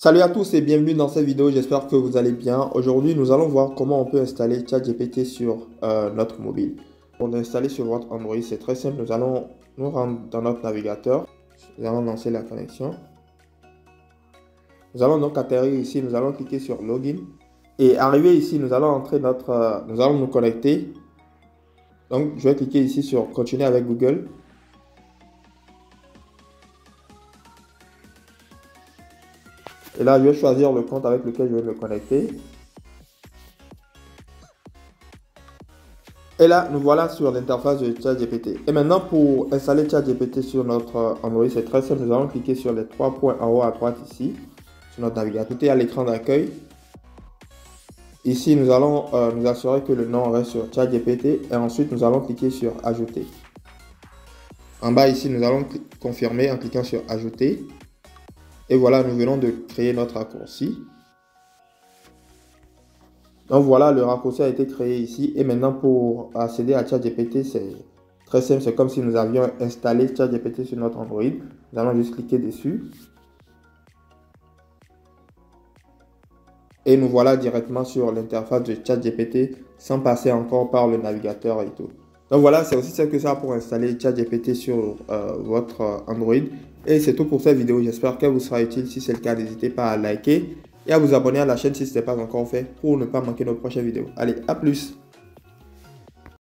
Salut à tous et bienvenue dans cette vidéo, j'espère que vous allez bien. Aujourd'hui, nous allons voir comment on peut installer ChatGPT sur euh, notre mobile. Pour l'installer sur votre Android, c'est très simple. Nous allons nous rendre dans notre navigateur. Nous allons lancer la connexion. Nous allons donc atterrir ici, nous allons cliquer sur Login. Et arrivé ici, nous allons entrer notre... Euh, nous allons nous connecter. Donc, je vais cliquer ici sur Continuer avec Google. Et là, je vais choisir le compte avec lequel je vais me connecter. Et là, nous voilà sur l'interface de ChatGPT. Et maintenant, pour installer ChatGPT sur notre Android, c'est très simple. Nous allons cliquer sur les trois points en haut à droite ici, sur notre navigateur. Tout est à l'écran d'accueil. Ici, nous allons euh, nous assurer que le nom reste sur ChatGPT et ensuite, nous allons cliquer sur Ajouter. En bas ici, nous allons confirmer en cliquant sur Ajouter. Et voilà, nous venons de créer notre raccourci. Donc voilà, le raccourci a été créé ici. Et maintenant, pour accéder à ChatGPT, c'est très simple. C'est comme si nous avions installé ChatGPT sur notre Android. Nous allons juste cliquer dessus. Et nous voilà directement sur l'interface de ChatGPT sans passer encore par le navigateur et tout. Donc voilà, c'est aussi simple que ça pour installer ChatGPT sur euh, votre Android. Et c'est tout pour cette vidéo. J'espère qu'elle vous sera utile. Si c'est le cas, n'hésitez pas à liker et à vous abonner à la chaîne si ce n'est pas encore fait pour ne pas manquer nos prochaines vidéos. Allez, à plus